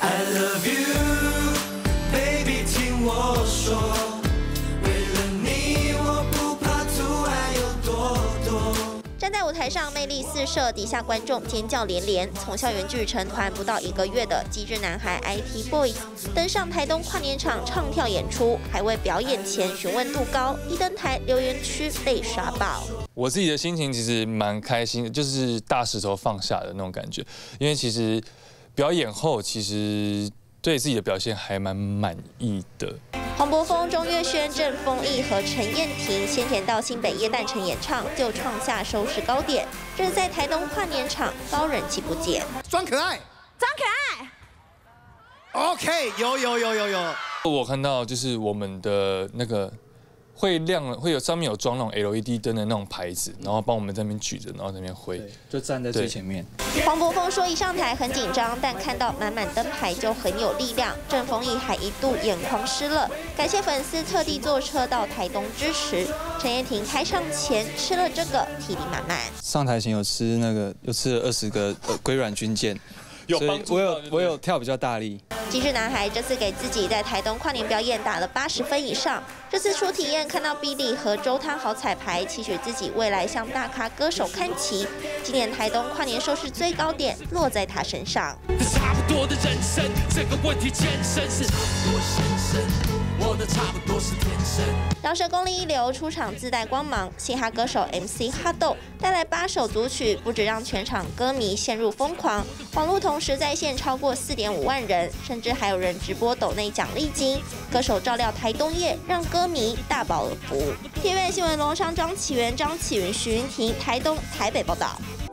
I love you, baby，听我说，为了你，我不怕阻碍有多多。站在舞台上魅力四射，底下观众尖叫连连。从校园剧成团不到一个月的机智男孩 IT Boys 登上台东跨年场唱跳演出，还为表演前询问度高，一登台留言区被刷爆。我自己的心情其实蛮开心的，就是大石头放下的那种感觉。因为其实表演后，其实对自己的表现还蛮满意的。黄渤峰、钟岳轩、郑丰毅和陈燕婷先前到新北耶诞城演唱，就创下收视高点。这在台东跨年场高人气不减，装可爱，装可爱。OK，有有有有有。我看到就是我们的那个。会亮，会有上面有装那种 LED 灯的那种牌子，然后帮我们在那边举着，然后在那边挥，就站在最前面。黄国峰说一上台很紧张，但看到满满灯牌就很有力量。郑丰毅还一度眼眶湿了，感谢粉丝特地坐车到台东支持。陈燕婷开唱前吃了这个，体力满满。上台前有吃那个，又吃了二十个龟软军舰。有帮助。我有我有跳比较大力。机智男孩这次给自己在台东跨年表演打了八十分以上。这次初体验看到 bd 和周汤豪彩排，期许自己未来向大咖歌手看齐。今年台东跨年收视最高点落在他身上。差不多的人生，这个问题健身是我先生。我的差不多是天生。饶舌功力一流，出场自带光芒。嘻哈歌手 MC 哈豆带来八首组曲，不止让全场歌迷陷入疯狂，网络同时在线超过四点五万人，甚至还有人直播抖内奖励金。歌手照料台东夜，让歌迷大饱耳福。TVB 新闻龙商张启源、张启云、徐云婷，台东、台北报道。